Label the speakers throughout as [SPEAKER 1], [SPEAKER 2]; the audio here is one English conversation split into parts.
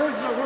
[SPEAKER 1] Those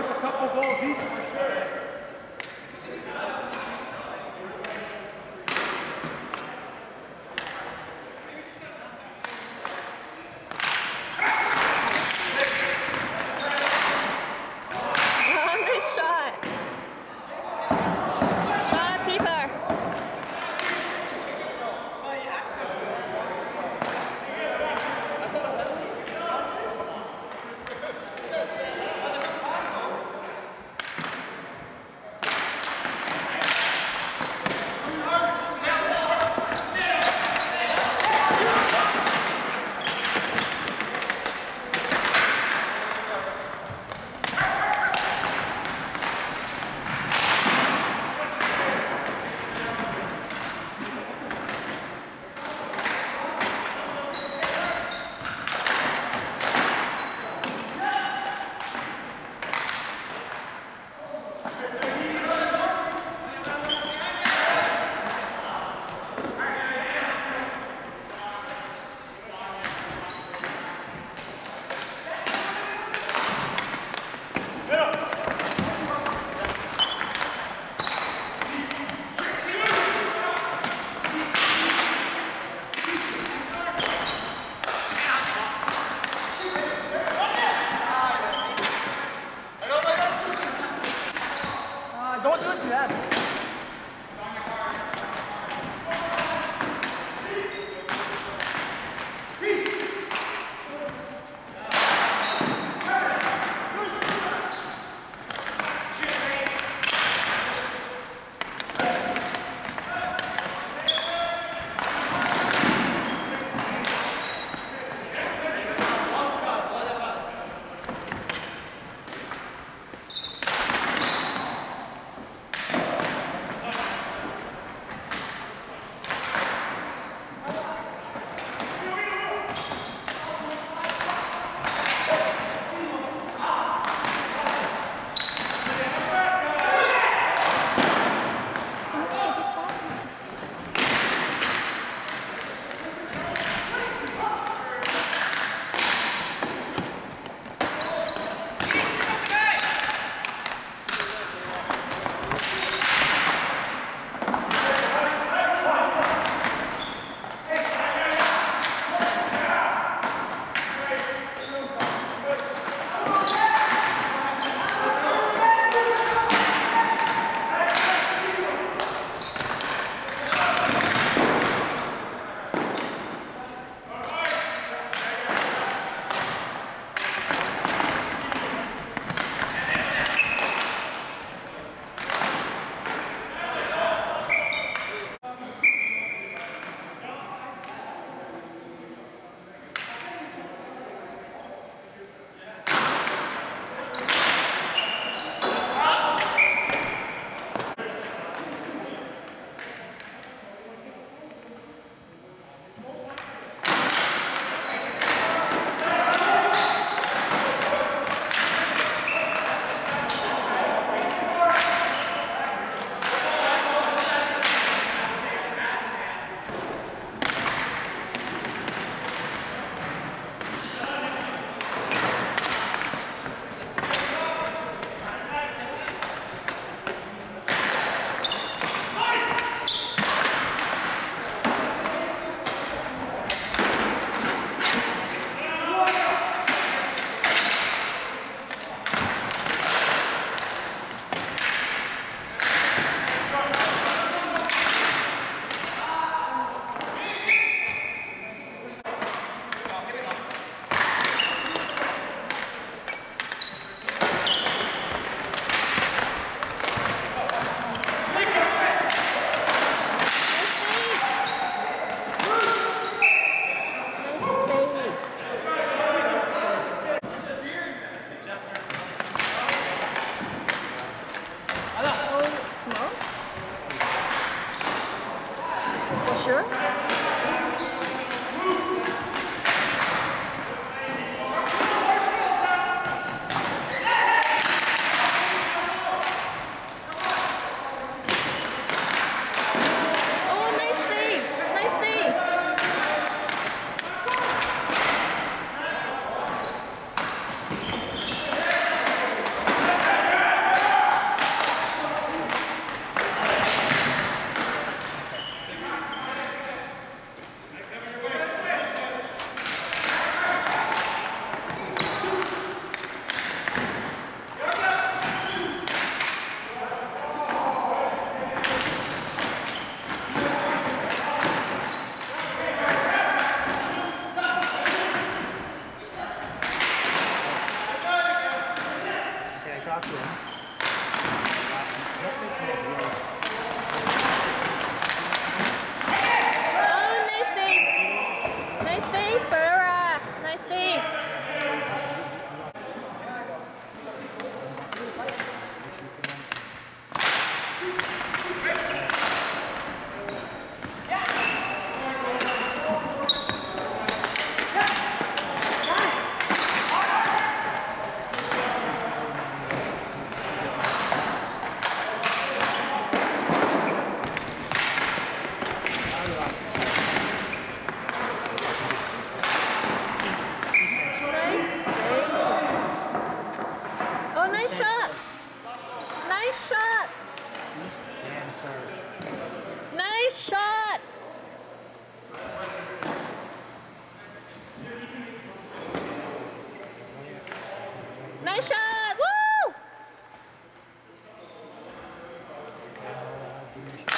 [SPEAKER 1] So